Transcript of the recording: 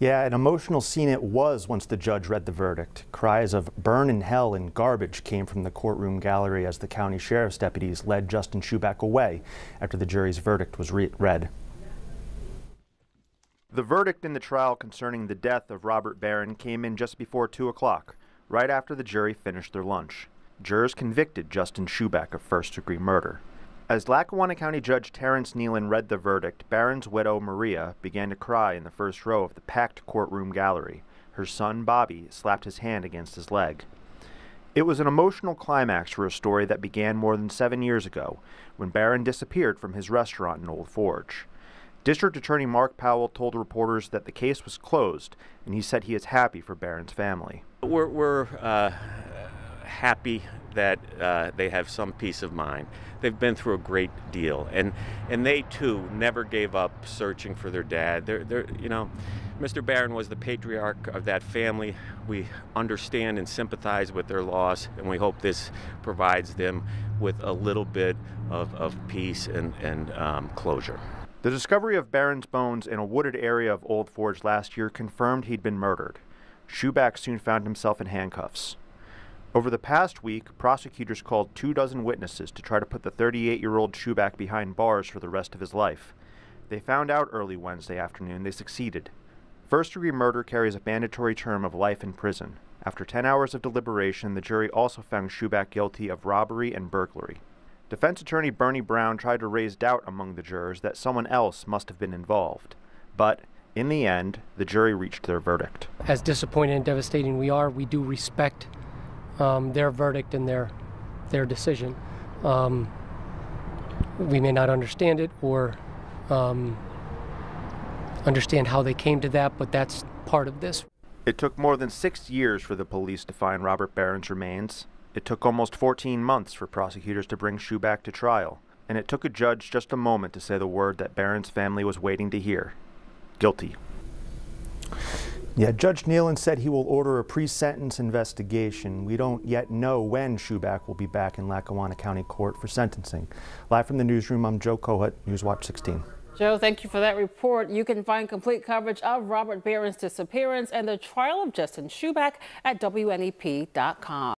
Yeah, an emotional scene it was once the judge read the verdict. Cries of burn in hell and garbage came from the courtroom gallery as the county sheriff's deputies led Justin Schuback away after the jury's verdict was re read. The verdict in the trial concerning the death of Robert Baron came in just before 2 o'clock, right after the jury finished their lunch. Jurors convicted Justin Schuback of first degree murder. As Lackawanna County Judge Terrence Nealon read the verdict, Baron's widow, Maria, began to cry in the first row of the packed courtroom gallery. Her son, Bobby, slapped his hand against his leg. It was an emotional climax for a story that began more than seven years ago, when Baron disappeared from his restaurant in Old Forge. District Attorney Mark Powell told reporters that the case was closed, and he said he is happy for Baron's family. We're, we're uh, happy that uh, they have some peace of mind. They've been through a great deal, and and they too never gave up searching for their dad. They're, they're, you know, Mr. Baron was the patriarch of that family. We understand and sympathize with their loss, and we hope this provides them with a little bit of, of peace and, and um, closure. The discovery of Baron's bones in a wooded area of Old Forge last year confirmed he'd been murdered. Schuback soon found himself in handcuffs. Over the past week, prosecutors called two dozen witnesses to try to put the 38 year old Schuback behind bars for the rest of his life. They found out early Wednesday afternoon they succeeded. First degree murder carries a mandatory term of life in prison. After 10 hours of deliberation, the jury also found Schuback guilty of robbery and burglary. Defense attorney Bernie Brown tried to raise doubt among the jurors that someone else must have been involved. But in the end, the jury reached their verdict. As disappointed and devastating we are, we do respect um, their verdict and their their decision. Um, we may not understand it or um, understand how they came to that, but that's part of this. It took more than six years for the police to find Robert Baron's remains. It took almost 14 months for prosecutors to bring Schuback to trial, and it took a judge just a moment to say the word that Baron's family was waiting to hear guilty. Yeah, Judge Nealon said he will order a pre-sentence investigation. We don't yet know when Schuback will be back in Lackawanna County Court for sentencing. Live from the newsroom, I'm Joe Kohut, Newswatch 16. Joe, thank you for that report. You can find complete coverage of Robert Baron's disappearance and the trial of Justin Schuback at WNEP.com.